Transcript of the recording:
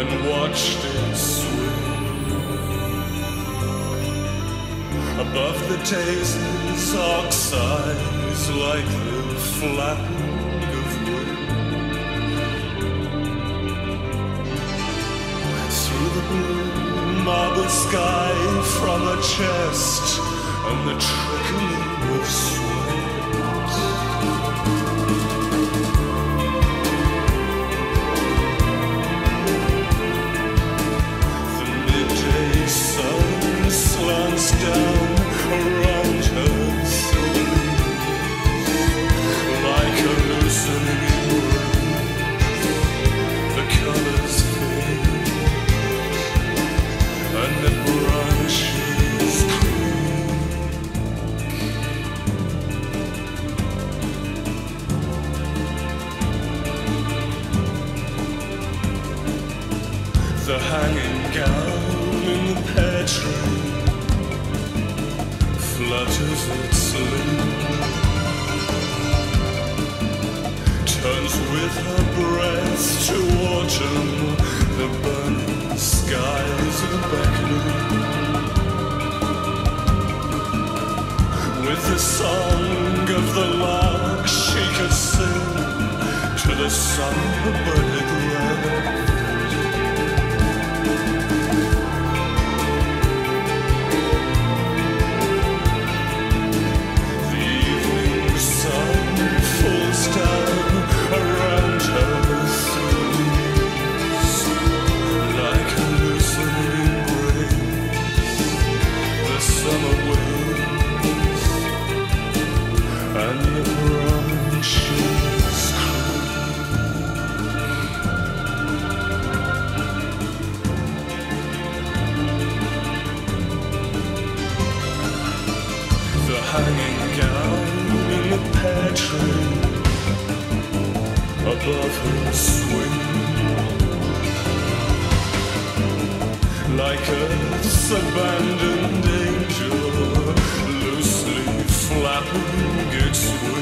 and watched it swim above the Thames oxides like the flapping of wind through the marble sky from a chest and the trickling of sweat. The hanging gown in the pear tree flutters its limb, turns with her breath to autumn. The burning skies are beckoning. With the song of the lark, she could sing to the summer bird left. The down in the pantry above her swing like a abandoned angel loosely flapping its wings.